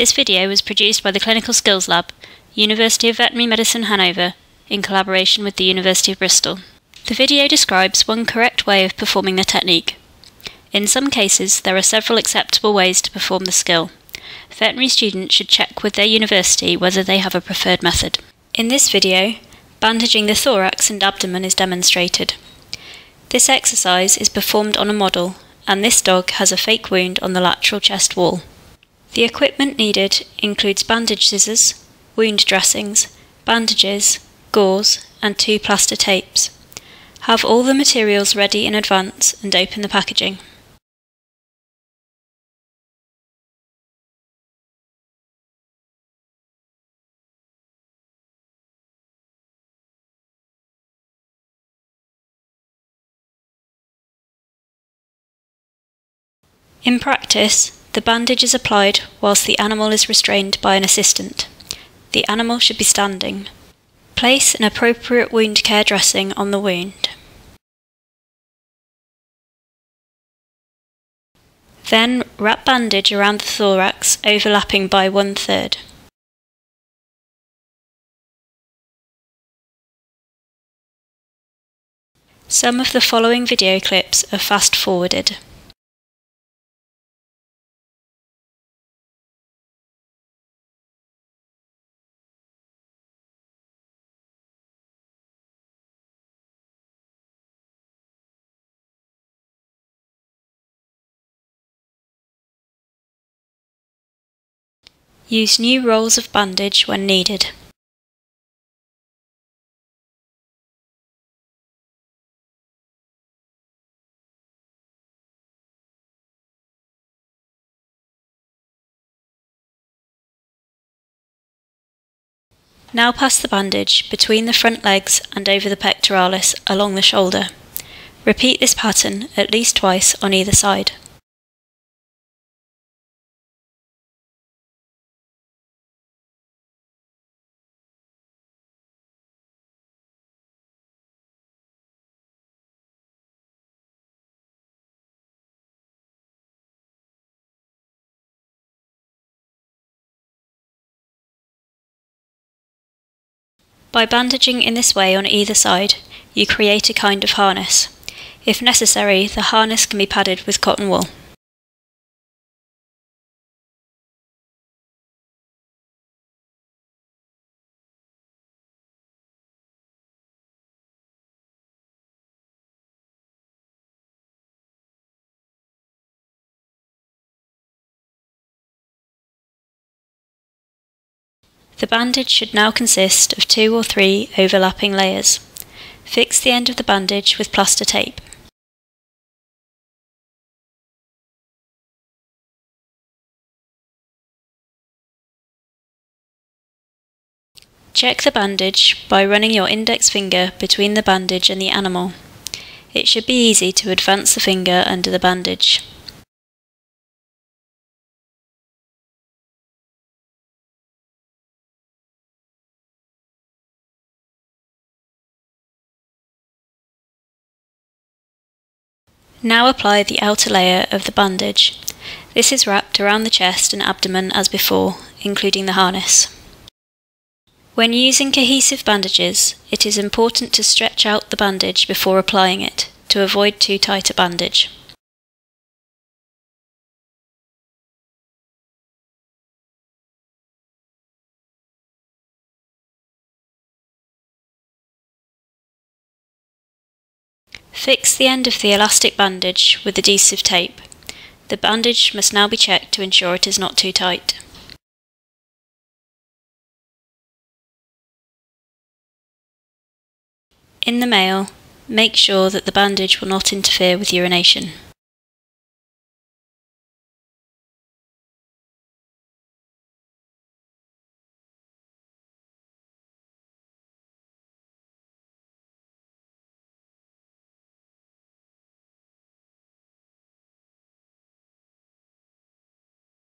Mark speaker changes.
Speaker 1: This video was produced by the Clinical Skills Lab, University of Veterinary Medicine Hanover, in collaboration with the University of Bristol. The video describes one correct way of performing the technique. In some cases, there are several acceptable ways to perform the skill. Veterinary students should check with their university whether they have a preferred method. In this video, bandaging the thorax and abdomen is demonstrated. This exercise is performed on a model, and this dog has a fake wound on the lateral chest wall. The equipment needed includes bandage scissors, wound dressings, bandages, gauze, and two plaster tapes. Have all the materials ready in advance and open the packaging. In practice, the bandage is applied whilst the animal is restrained by an assistant. The animal should be standing. Place an appropriate wound care dressing on the wound. Then wrap bandage around the thorax overlapping by one third. Some of the following video clips are fast forwarded. Use new rolls of bandage when needed. Now pass the bandage between the front legs and over the pectoralis along the shoulder. Repeat this pattern at least twice on either side. By bandaging in this way on either side, you create a kind of harness. If necessary, the harness can be padded with cotton wool. The bandage should now consist of two or three overlapping layers. Fix the end of the bandage with plaster tape. Check the bandage by running your index finger between the bandage and the animal. It should be easy to advance the finger under the bandage. Now apply the outer layer of the bandage. This is wrapped around the chest and abdomen as before, including the harness. When using cohesive bandages, it is important to stretch out the bandage before applying it, to avoid too tight a bandage. Fix the end of the elastic bandage with adhesive tape. The bandage must now be checked to ensure it is not too tight. In the male, make sure that the bandage will not interfere with urination.